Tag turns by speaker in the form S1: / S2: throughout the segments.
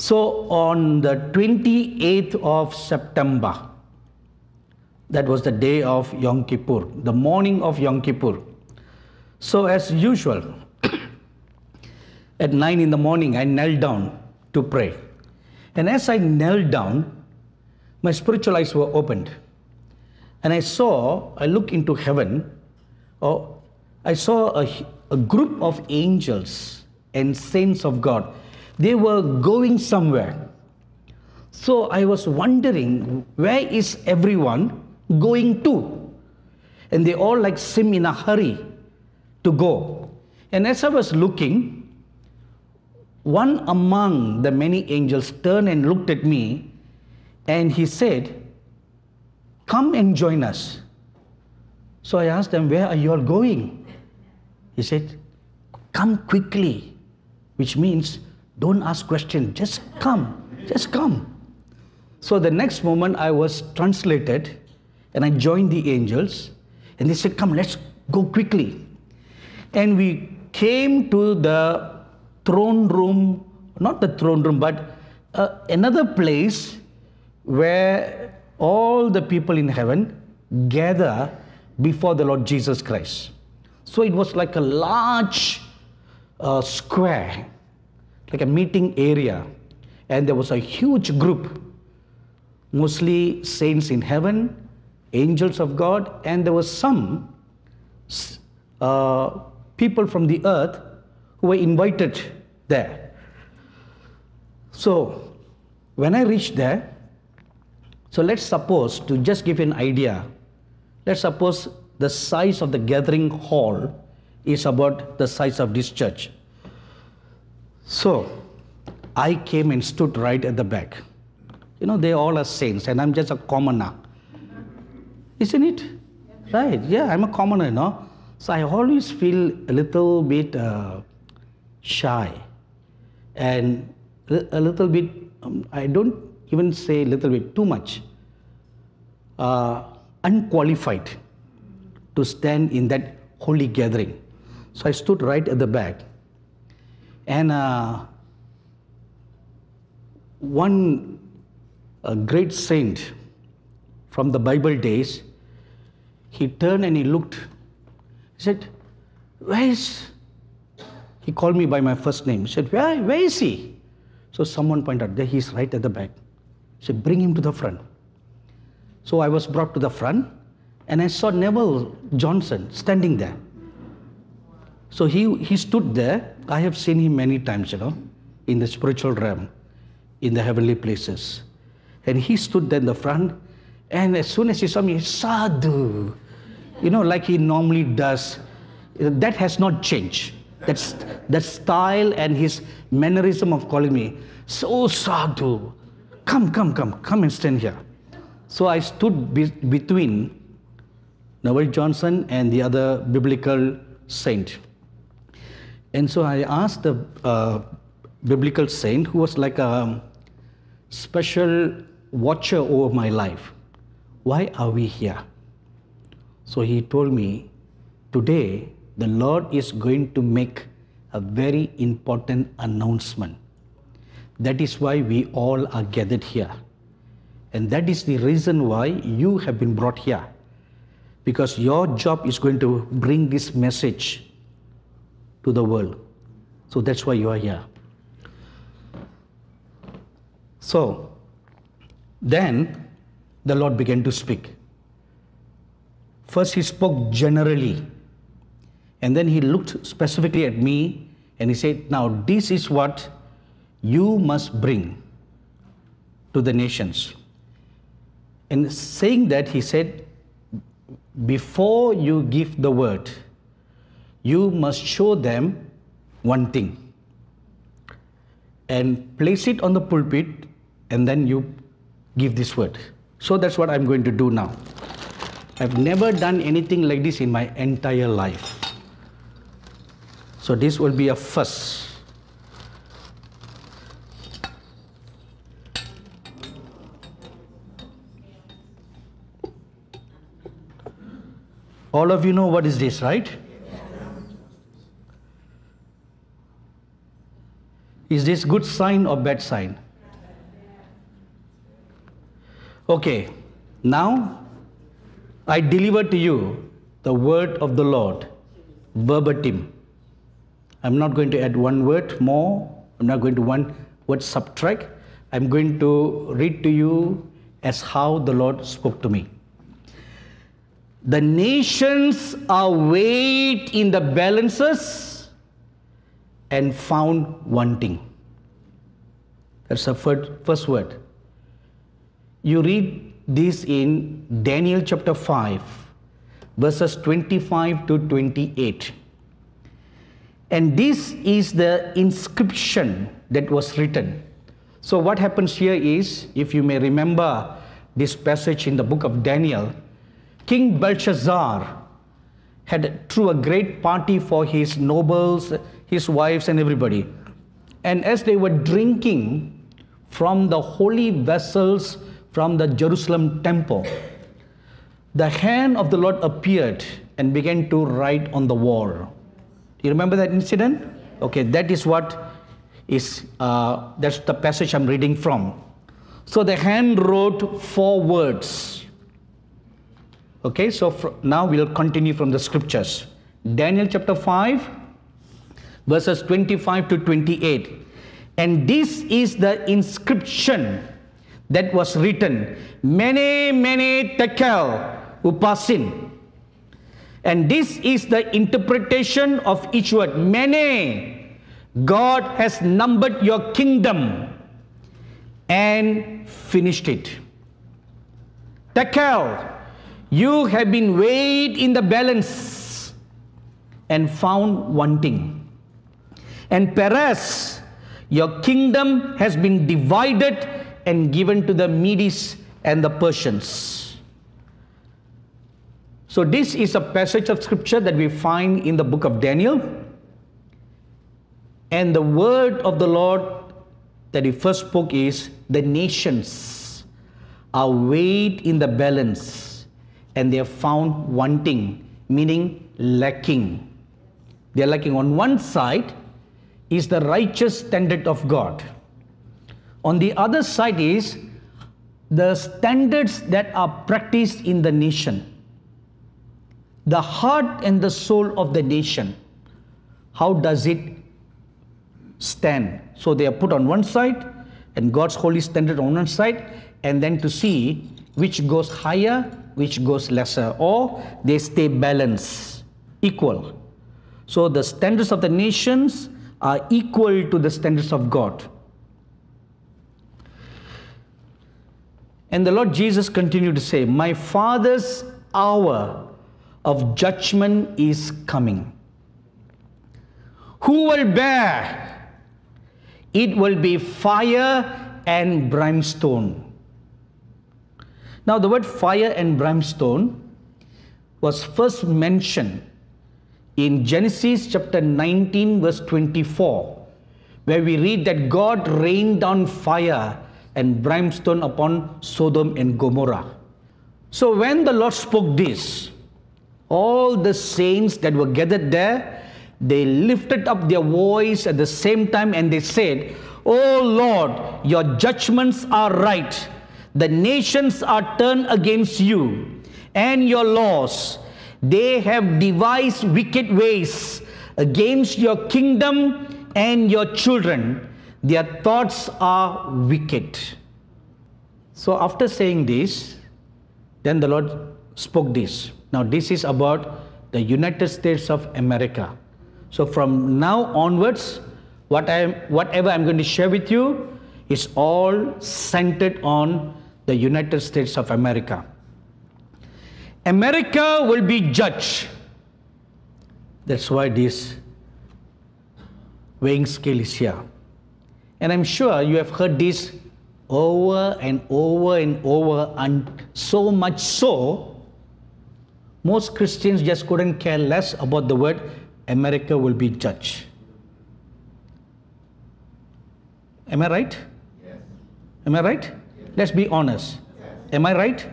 S1: So on the 28th of September, that was the day of Yom Kippur, the morning of Yom Kippur. So, as usual, at 9 in the morning, I knelt down to pray. And as I knelt down, my spiritual eyes were opened. And I saw, I looked into heaven, oh, I saw a, a group of angels and saints of God. They were going somewhere. So I was wondering, where is everyone going to? And they all like seem in a hurry to go. And as I was looking, one among the many angels turned and looked at me and he said, Come and join us. So I asked them, Where are you all going? He said, Come quickly, which means don't ask questions, just come, just come. So the next moment I was translated and I joined the angels and they said, Come, let's go quickly. And we came to the throne room, not the throne room, but uh, another place where all the people in heaven gather before the Lord Jesus Christ. So it was like a large uh, square, like a meeting area, and there was a huge group, mostly saints in heaven, angels of God, and there was some uh, people from the earth who were invited there. So, when I reached there, so let's suppose, to just give an idea, let's suppose the size of the gathering hall is about the size of this church. So, I came and stood right at the back. You know, they all are saints, and I'm just a commoner. Isn't it? Right, yeah, I'm a commoner, you know. So I always feel a little bit uh, shy and a little bit, um, I don't even say a little bit, too much, uh, unqualified to stand in that holy gathering. So I stood right at the back. And uh, one great saint from the Bible days, he turned and he looked. He said, Where is he called me by my first name. He said, Where, where is he? So someone pointed there he's right at the back. He said, Bring him to the front. So I was brought to the front and I saw Neville Johnson standing there. So he, he stood there. I have seen him many times, you know, in the spiritual realm, in the heavenly places. And he stood there in the front. And as soon as he saw me, Sadhu, you know, like he normally does, that has not changed. That's that style and his mannerism of calling me, so sadhu, come, come, come, come and stand here. So I stood be- between Neville Johnson and the other biblical saint. And so I asked the uh, biblical saint, who was like a special watcher over my life, why are we here? So he told me, today the Lord is going to make a very important announcement. That is why we all are gathered here. And that is the reason why you have been brought here. Because your job is going to bring this message to the world. So that's why you are here. So, then the Lord began to speak. First, He spoke generally and then he looked specifically at me and he said, Now, this is what you must bring to the nations. And saying that, he said, Before you give the word, you must show them one thing and place it on the pulpit, and then you give this word. So that's what I'm going to do now. I've never done anything like this in my entire life. So this will be a first. All of you know what is this, right? Is this good sign or bad sign? Okay, now I deliver to you the word of the Lord verbatim. I'm not going to add one word more. I'm not going to one word subtract. I'm going to read to you as how the Lord spoke to me. The nations are weighed in the balances and found wanting. That's the first word. You read this in Daniel chapter 5, verses 25 to 28. And this is the inscription that was written. So, what happens here is, if you may remember this passage in the book of Daniel, King Belshazzar had threw a great party for his nobles, his wives, and everybody. And as they were drinking from the holy vessels from the Jerusalem temple, the hand of the Lord appeared and began to write on the wall. You remember that incident? Okay, that is what is, uh, that's the passage I'm reading from. So the hand wrote four words. Okay, so now we'll continue from the scriptures. Daniel chapter 5, verses 25 to 28. And this is the inscription that was written Mene, Mene Tekel, Upharsin. And this is the interpretation of each word. Mene, God has numbered your kingdom and finished it. Tekel, you have been weighed in the balance and found wanting. And Peres, your kingdom has been divided and given to the Medes and the Persians. So, this is a passage of scripture that we find in the book of Daniel. And the word of the Lord that he first spoke is the nations are weighed in the balance and they are found wanting, meaning lacking. They are lacking on one side is the righteous standard of God. On the other side is the standards that are practiced in the nation. The heart and the soul of the nation. How does it stand? So they are put on one side and God's holy standard on one side, and then to see which goes higher, which goes lesser, or they stay balanced, equal. So the standards of the nations are equal to the standards of God. And the Lord Jesus continued to say, My Father's hour of judgment is coming. Who will bear? It will be fire and brimstone. Now, the word fire and brimstone was first mentioned in Genesis chapter 19, verse 24, where we read that God rained down fire and brimstone upon Sodom and Gomorrah. So, when the Lord spoke this, all the saints that were gathered there, they lifted up their voice at the same time and they said, Oh Lord, your judgments are right. The nations are turned against you, and your laws they have devised wicked ways against your kingdom and your children. Their thoughts are wicked. So, after saying this, then the Lord spoke this. Now, this is about the United States of America. So, from now onwards, what I whatever I'm going to share with you is all centered on the United States of America. America will be judged. That's why this weighing scale is here. And I'm sure you have heard this over and over and over, and so much so, most Christians just couldn't care less about the word America will be judged. Am I right? Yes. Am I right? Yes. Let's be honest. Yes. Am I right?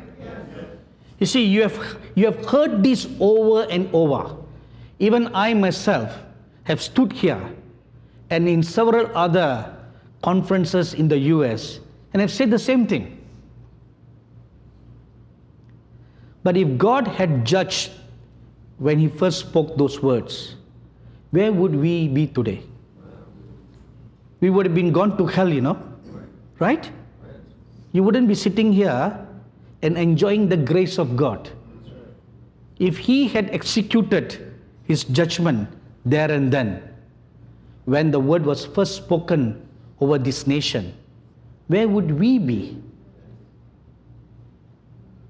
S1: You see, you have, you have heard this over and over. Even I myself have stood here and in several other conferences in the US and have said the same thing. But if God had judged when He first spoke those words, where would we be today? We would have been gone to hell, you know, right? You wouldn't be sitting here and enjoying the grace of God. If He had executed His judgment there and then, when the word was first spoken over this nation, where would we be?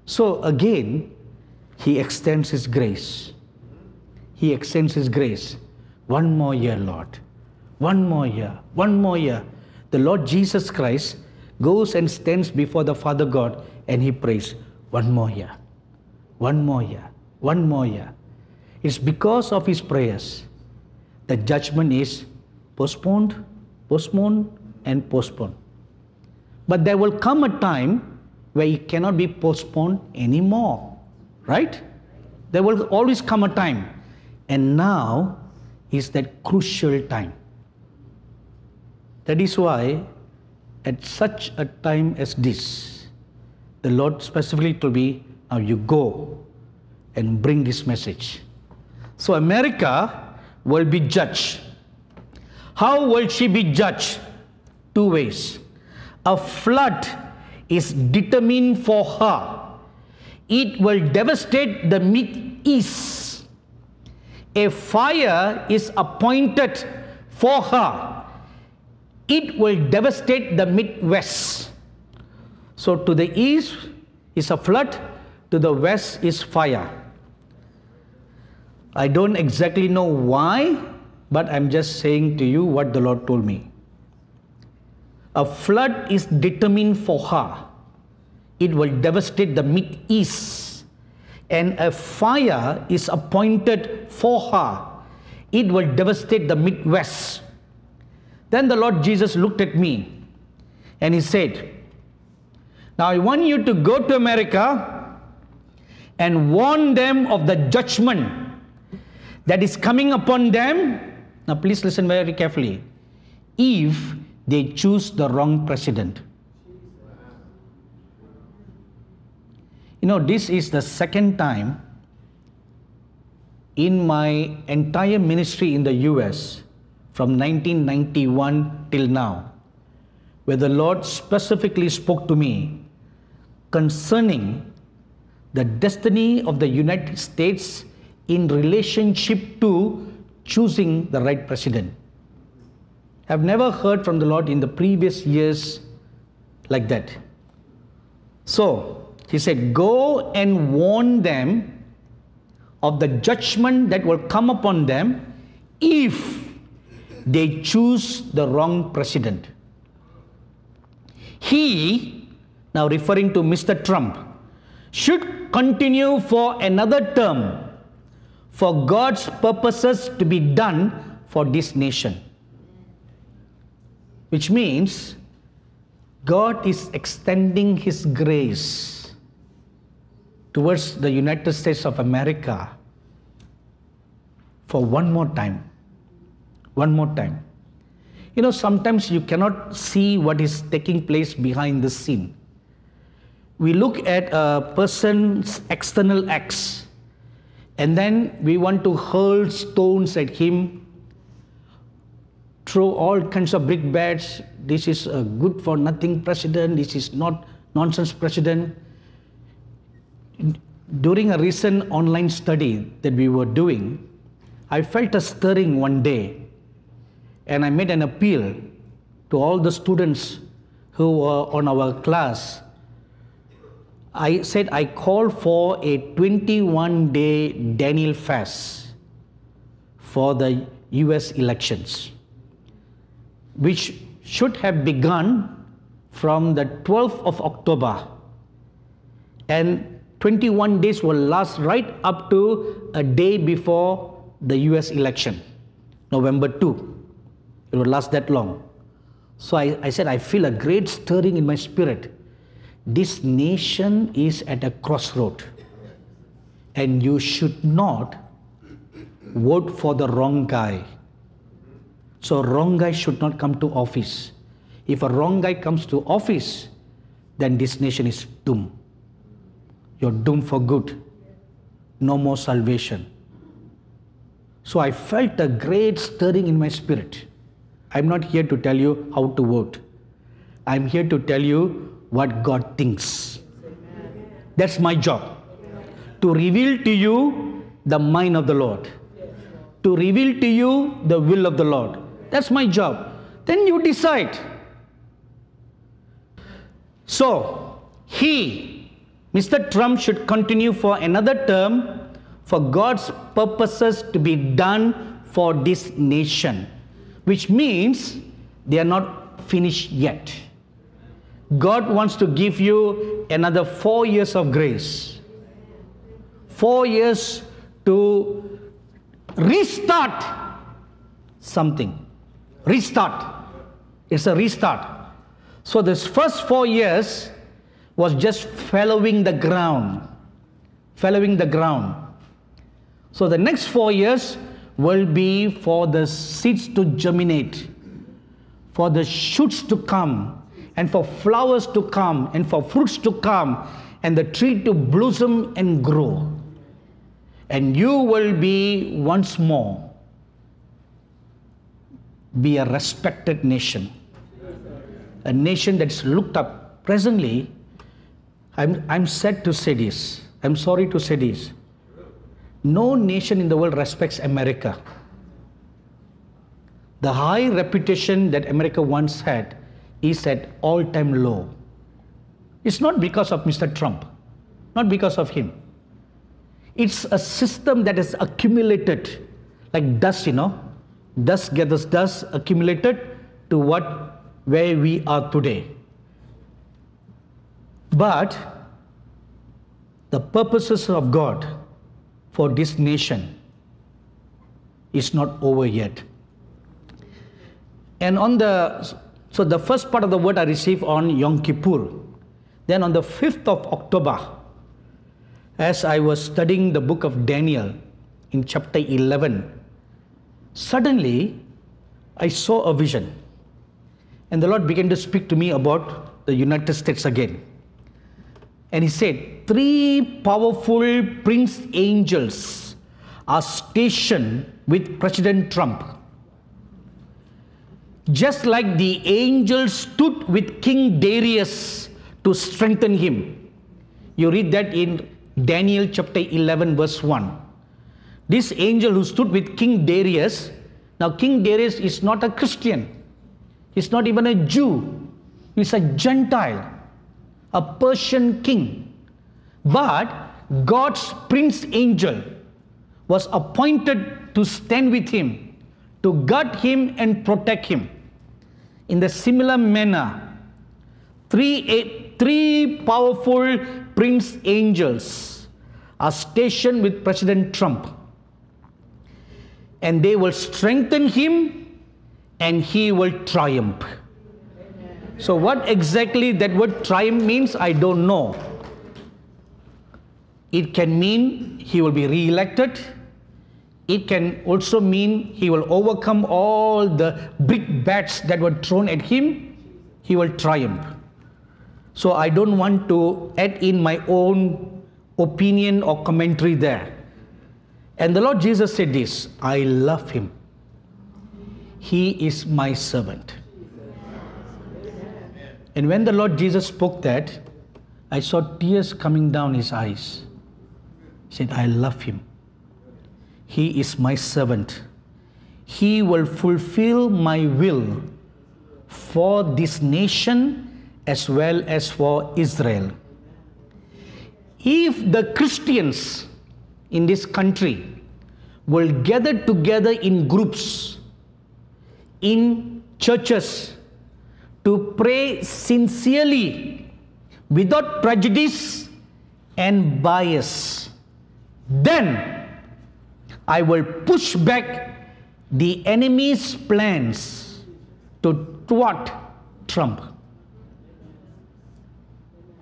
S1: So again, He extends His grace. He extends His grace. One more year, Lord. One more year. One more year. The Lord Jesus Christ goes and stands before the Father God and He prays, One more year. One more year. One more year. It's because of His prayers the judgment is postponed, postponed, and postponed. But there will come a time where it cannot be postponed anymore, right? There will always come a time. And now is that crucial time. That is why, at such a time as this, the Lord specifically told me, now you go and bring this message. So, America will be judged. How will she be judged? Two ways. A flood is determined for her, it will devastate the East. A fire is appointed for her, it will devastate the Midwest. So, to the east is a flood, to the west is fire. I don't exactly know why, but I'm just saying to you what the Lord told me. A flood is determined for her. It will devastate the Mid East. And a fire is appointed for her. It will devastate the Midwest. Then the Lord Jesus looked at me and he said, Now I want you to go to America and warn them of the judgment that is coming upon them. Now, please listen very carefully. If they choose the wrong president. You know, this is the second time in my entire ministry in the US from 1991 till now, where the Lord specifically spoke to me concerning the destiny of the United States in relationship to choosing the right president. I've never heard from the Lord in the previous years like that. So, he said, Go and warn them of the judgment that will come upon them if they choose the wrong president. He, now referring to Mr. Trump, should continue for another term for God's purposes to be done for this nation. Which means God is extending His grace towards the United States of America for one more time. One more time. You know, sometimes you cannot see what is taking place behind the scene. We look at a person's external acts and then we want to hurl stones at him, throw all kinds of brickbats. This is a good for nothing president, this is not nonsense president. During a recent online study that we were doing, I felt a stirring one day and I made an appeal to all the students who were on our class. I said I call for a 21 day Daniel fast for the US elections, which should have begun from the 12th of October and 21 days will last right up to a day before the US election, November 2. It will last that long. So I, I said, I feel a great stirring in my spirit. This nation is at a crossroad, and you should not vote for the wrong guy. So, wrong guy should not come to office. If a wrong guy comes to office, then this nation is doomed. you're doomed for good. No more salvation. So I felt a great stirring in my spirit. I'm not here to tell you how to vote. I'm here to tell you what God thinks. That's my job. To reveal to you the mind of the Lord. To reveal to you the will of the Lord. That's my job. Then you decide. So, he, Mr. Trump, should continue for another term for God's purposes to be done for this nation, which means they are not finished yet. God wants to give you another four years of grace, four years to restart something. Restart. It's a restart. So, this first four years was just following the ground, following the ground. So, the next four years will be for the seeds to germinate, for the shoots to come, and for flowers to come, and for fruits to come, and the tree to blossom and grow. And you will be once more be a respected nation a nation that's looked up. Presently, I'm, I'm sad to say this. I'm sorry to say this. No nation in the world respects America. The high reputation that America once had is at all time low. It's not because of Mr. Trump, not because of him. It's a system that has accumulated like dust, you know. Dust gathers dust, accumulated to what where we are today. But the purposes of God for this nation is not over yet. And on the so the first part of the word I received on Yom Kippur. Then on the 5th of October, as I was studying the book of Daniel in chapter 11, suddenly I saw a vision. And the Lord began to speak to me about the United States again. And He said, Three powerful prince angels are stationed with President Trump. Just like the angels stood with King Darius to strengthen him. You read that in Daniel chapter 11, verse 1. This angel who stood with King Darius, now King Darius is not a Christian. He's not even a Jew, he's a Gentile, a Persian king. But God's prince angel was appointed to stand with him, to guard him and protect him. In the similar manner, three, three powerful prince angels are stationed with President Trump. And they will strengthen him and he will triumph. So, what exactly that word triumph means, I don't know. It can mean he will be re elected. It can also mean he will overcome all the brickbats that were thrown at him. He will triumph. So, I don't want to add in my own opinion or commentary there. And the Lord Jesus said this I love him. He is my servant. And when the Lord Jesus spoke that, I saw tears coming down his eyes. He said, I love him. He is my servant. He will fulfill my will for this nation as well as for Israel. If the Christians in this country will gather together in groups in churches to pray sincerely without prejudice and bias. Then I will push back the enemy's plans to thwart Trump.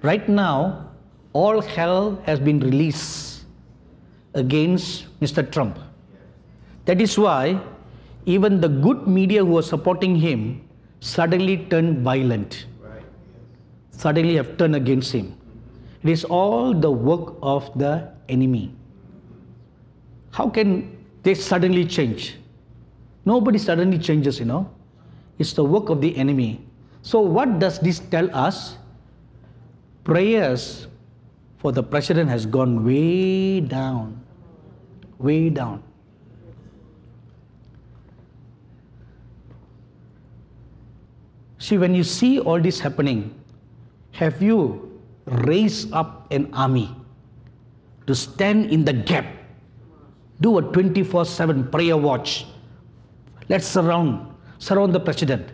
S1: Right now, all hell has been released against Mr. Trump. That is why even the good media who are supporting him suddenly turned violent, suddenly have turned against him. It is all the work of the enemy. How can they suddenly change? Nobody suddenly changes, you know. It's the work of the enemy. So, what does this tell us? Prayers for the president has gone way down. Way down. See, when you see all this happening, have you raised up an army to stand in the gap? Do a 24 7 prayer watch. Let's surround, surround the president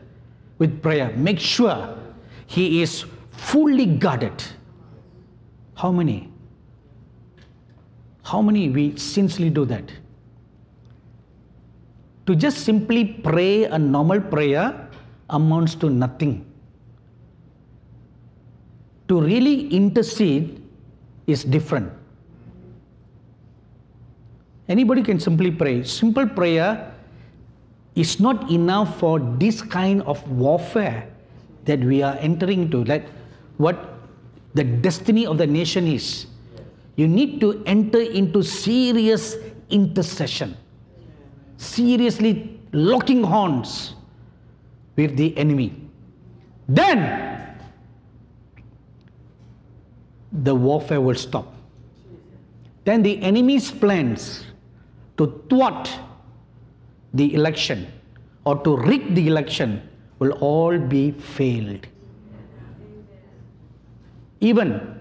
S1: with prayer. Make sure he is fully guarded. How many? How many we sincerely do that? To just simply pray a normal prayer amounts to nothing. To really intercede is different. Anybody can simply pray. Simple prayer is not enough for this kind of warfare that we are entering into. That what the destiny of the nation is. You need to enter into serious intercession, seriously locking horns with the enemy. Then the warfare will stop. Then the enemy's plans to thwart the election or to rig the election will all be failed. Even,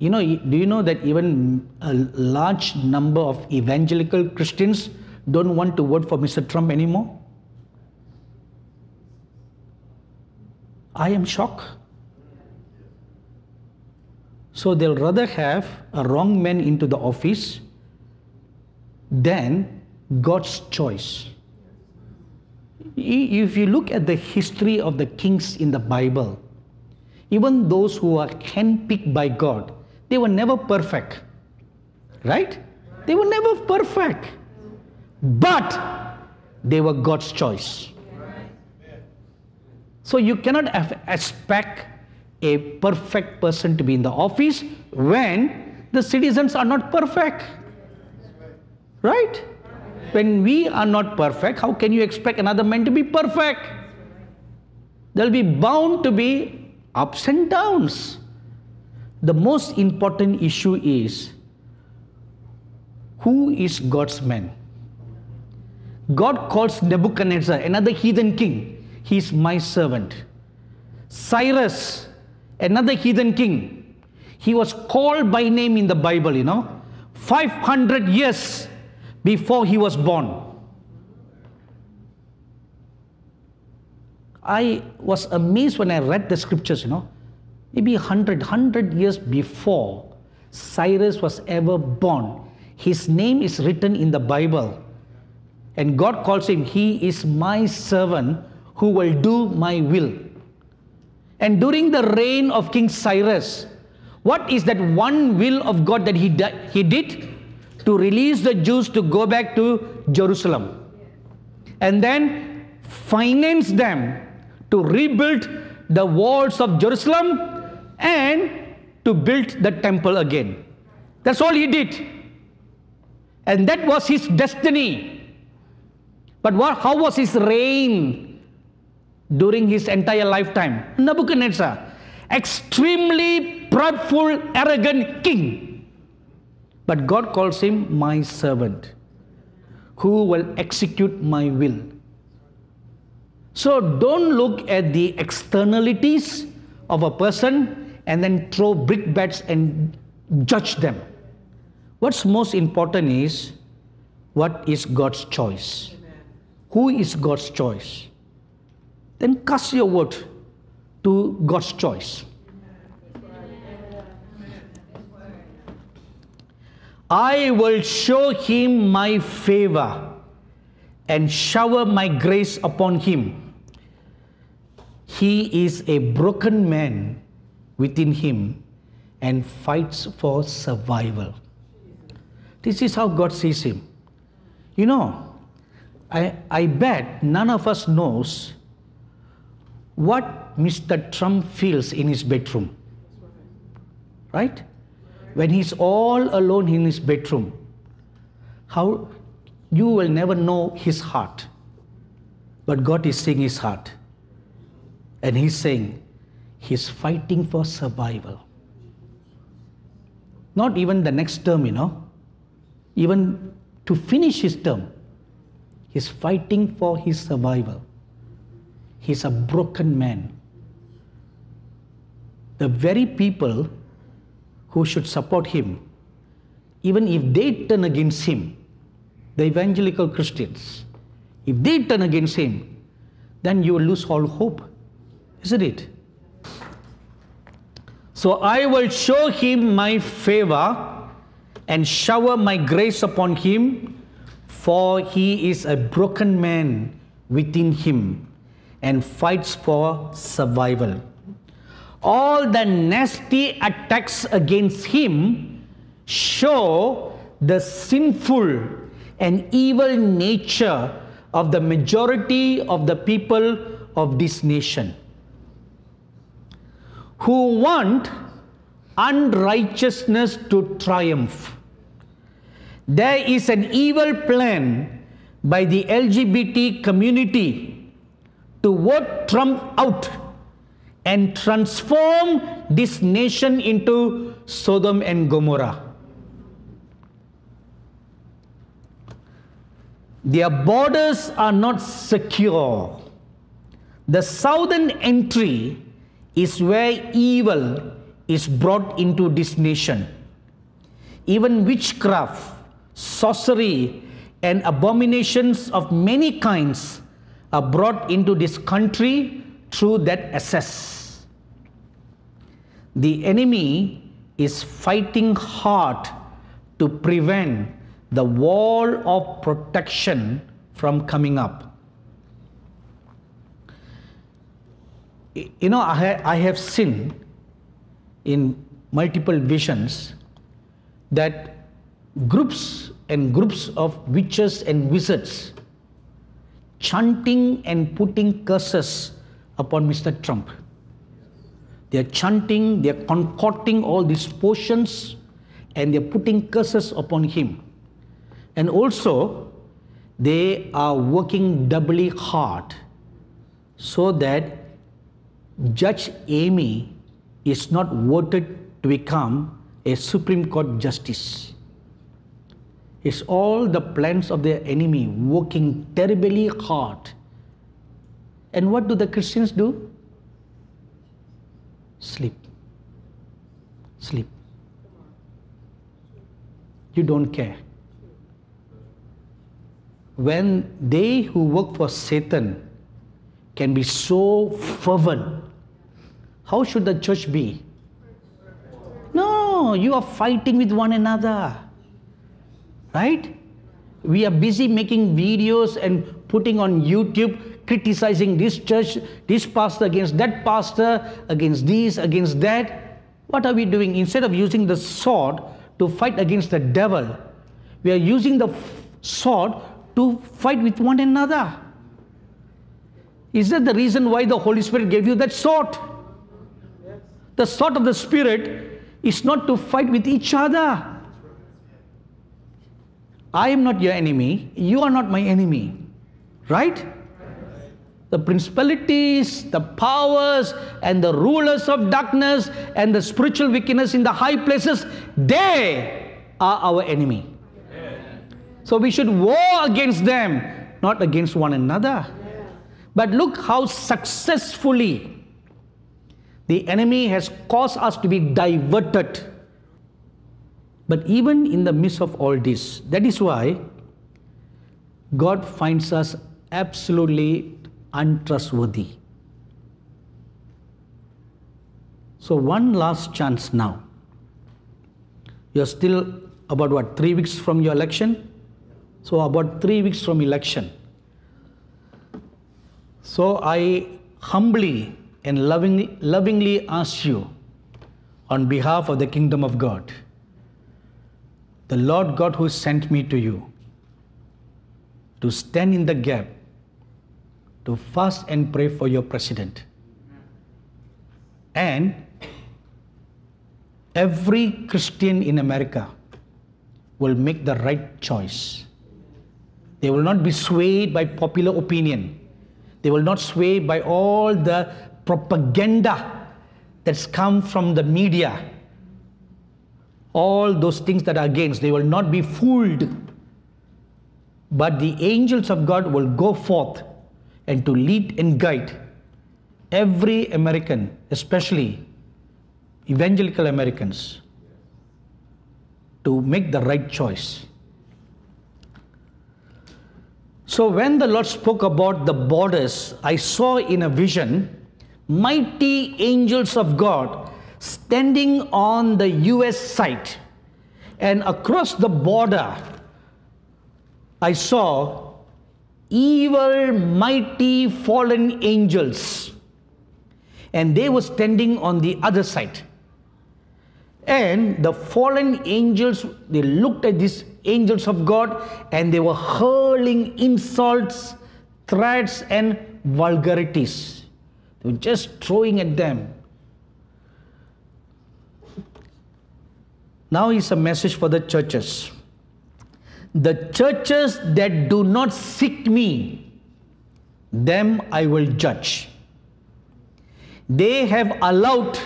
S1: you know, do you know that even a large number of evangelical Christians don't want to vote for Mr. Trump anymore? I am shocked. So they'll rather have a wrong man into the office than God's choice. If you look at the history of the kings in the Bible, even those who are handpicked by God, they were never perfect. Right? They were never perfect. But they were God's choice. So you cannot expect a perfect person to be in the office when the citizens are not perfect. Right? When we are not perfect, how can you expect another man to be perfect? There'll be bound to be ups and downs. The most important issue is who is God's man? God calls Nebuchadnezzar, another heathen king, He's my servant. Cyrus, another heathen king, he was called by name in the Bible, you know, 500 years before he was born. I was amazed when I read the scriptures, you know, maybe 100, 100 years before Cyrus was ever born. His name is written in the Bible. And God calls him, He is my servant who will do my will. And during the reign of King Cyrus, what is that one will of God that he, he did? To release the Jews to go back to Jerusalem. And then finance them to rebuild the walls of Jerusalem and to build the temple again. That's all he did. And that was his destiny. But what, how was his reign? During his entire lifetime. Nebuchadnezzar, extremely prideful, arrogant king. But God calls him my servant, who will execute my will. So don't look at the externalities of a person and then throw brickbats and judge them. What's most important is what is God's choice? Who is God's choice? Then cast your vote to God's choice. I will show him my favor and shower my grace upon him. He is a broken man within him and fights for survival. This is how God sees him. You know, I, I bet none of us knows what Mr. Trump feels in his bedroom. right? When he's all alone in his bedroom, how you will never know his heart. But God is seeing his heart. And he's saying, he's fighting for survival. Not even the next term, you know, even to finish his term. He's fighting for his survival. He's a broken man. The very people who should support him, even if they turn against him, the evangelical Christians, if they turn against him, then you will lose all hope, isn't it? So I will show him my favor and shower my grace upon him, for he is a broken man within him and fights for survival. All the nasty attacks against him show the sinful and evil nature of the majority of the people of this nation who want unrighteousness to triumph. There is an evil plan by the LGBT community to vote Trump out and transform this nation into Sodom and Gomorrah. Their borders are not secure. The southern entry is where evil is brought into this nation. Even witchcraft, sorcery, and abominations of many kinds are brought into this country through that access. The enemy is fighting hard to prevent the wall of protection from coming up. You know, I, I have seen in multiple visions that groups and groups of witches and wizards chanting and putting curses upon Mr. Trump. They are chanting, they are concocting all these potions, and they are putting curses upon him. And also, they are working doubly hard so that Judge Amy is not voted to become a Supreme Court justice. It's all the plans of their enemy working terribly hard. And what do the Christians do? Sleep. Sleep. You don't care when they who work for Satan can be so fervent, how should the church be? No, you are fighting with one another. Right? We are busy making videos and putting on YouTube criticizing this church, this pastor against that pastor, against this, against that. What are we doing? Instead of using the sword to fight against the devil, we are using the sword to fight with one another. Is that the reason why the Holy Spirit gave you that sword? The sword of the Spirit is not to fight with each other. I am not your enemy, you are not my enemy. Right? The principalities, the powers, and the rulers of darkness and the spiritual wickedness in the high places, they are our enemy. So we should war against them, not against one another. But look how successfully the enemy has caused us to be diverted. But even in the midst of all this, that is why God finds us absolutely untrustworthy. So, one last chance now. You're still about what, three weeks from your election? So, about three weeks from election. So, I humbly and lovingly, lovingly ask you on behalf of the kingdom of God, the Lord God who sent me to you, to stand in the gap, to fast and pray for your president, and every Christian in America will make the right choice. They will not be swayed by popular opinion. They will not sway by all the propaganda that's come from the media. All those things that are against, they will not be fooled. But the angels of God will go forth and to lead and guide every American, especially evangelical Americans, to make the right choice. So, when the Lord spoke about the borders, I saw in a vision mighty angels of God standing on the US side, and across the border, I saw evil, mighty, fallen angels, and they were standing on the other side. And the fallen angels, they looked at these angels of God and they were hurling insults, threats, and vulgarities. They were just throwing at them. Now is a message for the churches. The churches that do not seek me, them I will judge. They have allowed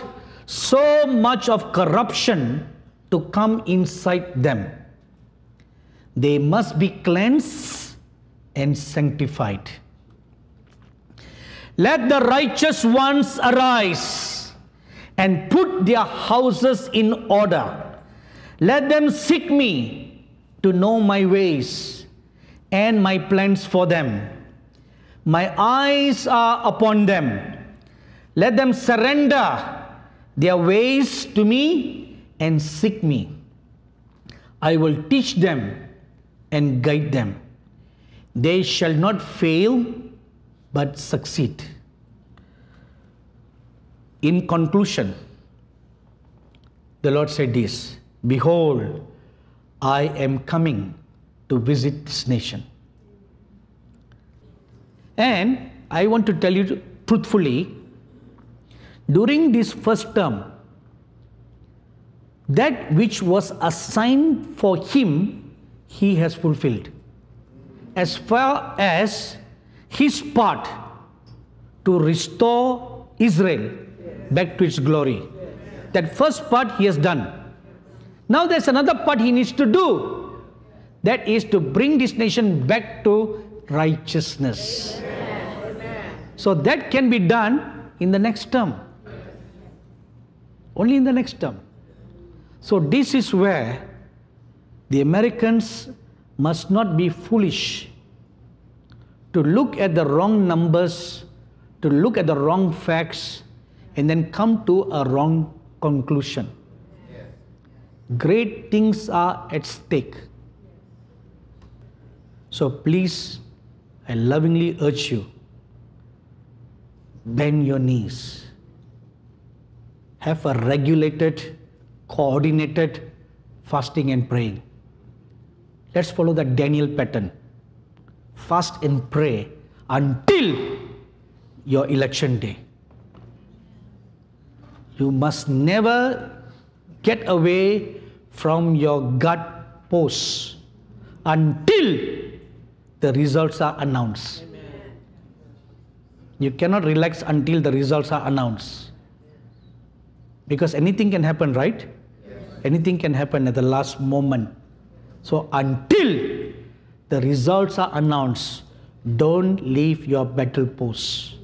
S1: so much of corruption to come inside them. They must be cleansed and sanctified. Let the righteous ones arise and put their houses in order. Let them seek me to know my ways and my plans for them. My eyes are upon them. Let them surrender their ways to me and seek me. I will teach them and guide them. They shall not fail but succeed. In conclusion, the Lord said this Behold, I am coming to visit this nation. And I want to tell you truthfully during this first term, that which was assigned for him, he has fulfilled. As far as his part to restore Israel back to its glory. That first part he has done. Now there's another part he needs to do. That is to bring this nation back to righteousness. So that can be done in the next term. Only in the next term. So, this is where the Americans must not be foolish to look at the wrong numbers, to look at the wrong facts, and then come to a wrong conclusion. Great things are at stake. So, please, I lovingly urge you bend your knees have a regulated, coordinated fasting and praying. Let's follow the Daniel pattern. Fast and pray until your election day. You must never get away from your gut post until the results are announced. Amen. You cannot relax until the results are announced. Because anything can happen, right? Yes. Anything can happen at the last moment. So until the results are announced, don't leave your battle post.